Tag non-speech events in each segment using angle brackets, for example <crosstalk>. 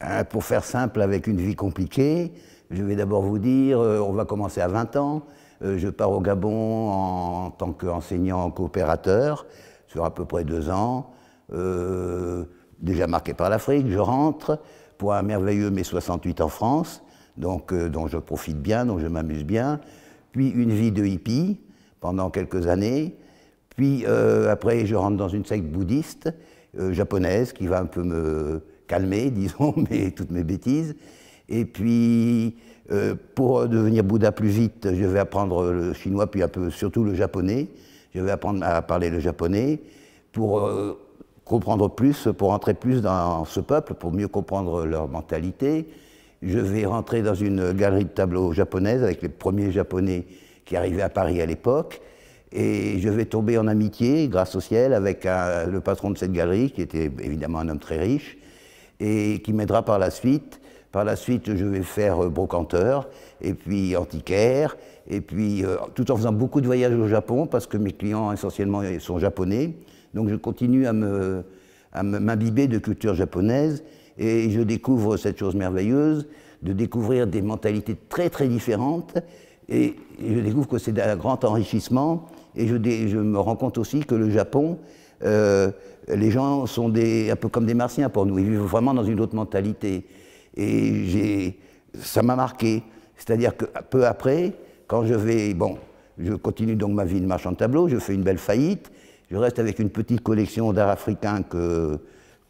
Hein, pour faire simple, avec une vie compliquée, je vais d'abord vous dire, euh, on va commencer à 20 ans. Euh, je pars au Gabon en, tant qu'enseignant coopérateur sur à peu près deux ans. Euh, déjà marqué par l'Afrique, je rentre pour un merveilleux mai 68 en France, donc, dont je profite bien, dont je m'amuse bien. Puis une vie de hippie pendant quelques années. Puis après, je rentre dans une secte bouddhiste japonaise qui va un peu me calmer, <laughs> disons, mais toutes mes bêtises. Et puis, euh, pour devenir Bouddha plus vite, je vais apprendre le chinois, puis un peu, surtout le japonais. Je vais apprendre à parler le japonais pour euh, comprendre plus, pour entrer plus dans ce peuple, pour mieux comprendre leur mentalité. Je vais rentrer dans une galerie de tableaux japonaise avec les premiers japonais qui arrivaient à Paris à l'époque. Et je vais tomber en amitié, grâce au ciel, avec le patron de cette galerie, qui était évidemment un homme très riche, et qui m'aidera par la suite. Par la suite, je vais faire euh, brocanteur, et puis antiquaire, et puis euh, tout en faisant beaucoup de voyages au Japon, parce que mes clients essentiellement sont japonais. Donc je continue à m'imbiber de culture japonaise, et je découvre cette chose merveilleuse de découvrir des mentalités très très différentes, et je découvre que c'est un grand enrichissement, et je, je, me rends compte aussi que le Japon, euh, les gens sont un peu comme des martiens pour nous, ils vivent vraiment dans une autre mentalité. Et ça m'a marqué. C'est-à-dire que peu après, quand je vais, bon, je continue donc ma vie de marchand de tableaux, je fais une belle faillite, je reste avec une petite collection d'art africain que,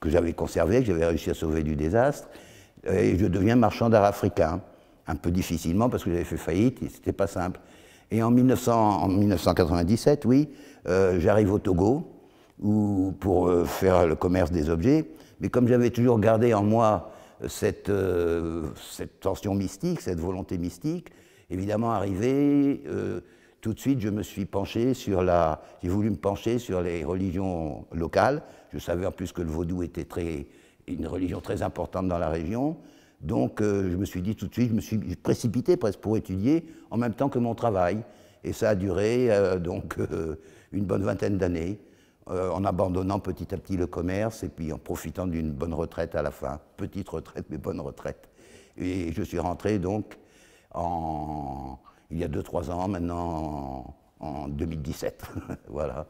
que j'avais conservé, que j'avais réussi à sauver du désastre, et je deviens marchand d'art africain, un peu difficilement parce que j'avais fait faillite, c'était pas simple. Et en, 1900, en 1997, oui, euh, j'arrive au Togo, ou pour euh, faire le commerce des objets. Mais comme j'avais toujours gardé en moi cette, euh, cette, tension mystique, cette volonté mystique, évidemment, arrivé, euh, tout de suite, je me suis penché sur la. J'ai voulu me pencher sur les religions locales. Je savais en plus que le vaudou était très, une religion très importante dans la région. Donc, je me suis dit tout de suite, je me suis précipité presque pour étudier en même temps que mon travail. Et ça a duré donc une bonne vingtaine d'années. Euh, en abandonnant petit à petit le commerce et puis en profitant d'une bonne retraite à la fin. Petite retraite, mais bonne retraite. Et je suis rentré donc en, il y a 2-3 ans maintenant, en, 2017. <laughs> voilà.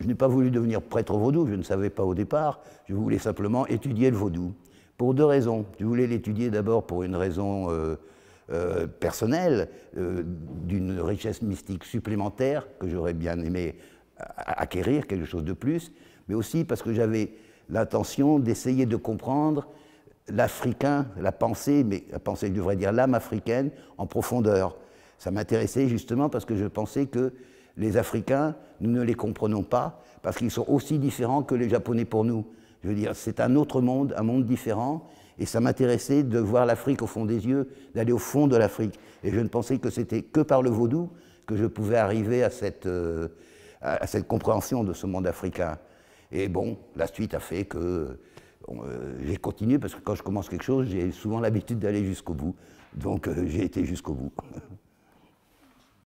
Je n'ai pas voulu devenir prêtre vaudou, je ne savais pas au départ. Je voulais simplement étudier le vaudou. Pour deux raisons. Je voulais l'étudier d'abord pour une raison euh, euh, personnelle, d'une richesse mystique supplémentaire que j'aurais bien aimé acquérir quelque chose de plus, mais aussi parce que j'avais l'intention d'essayer de comprendre l'Africain, la pensée, mais la pensée, je devrais dire l'âme africaine en profondeur. Ça m'intéressait justement parce que je pensais que les Africains, nous ne les comprenons pas, parce qu'ils sont aussi différents que les Japonais pour nous. Je veux dire, c'est un autre monde, un monde différent, et ça m'intéressait de voir l'Afrique au fond des yeux, d'aller au fond de l'Afrique. Et je ne pensais que c'était que par le vaudou que je pouvais arriver à cette, euh, à, cette compréhension de ce monde africain. Et bon, la suite a fait que euh, j'ai continué parce que quand je commence quelque chose, j'ai souvent l'habitude d'aller jusqu'au bout. Donc euh, j'ai été jusqu'au bout. <laughs>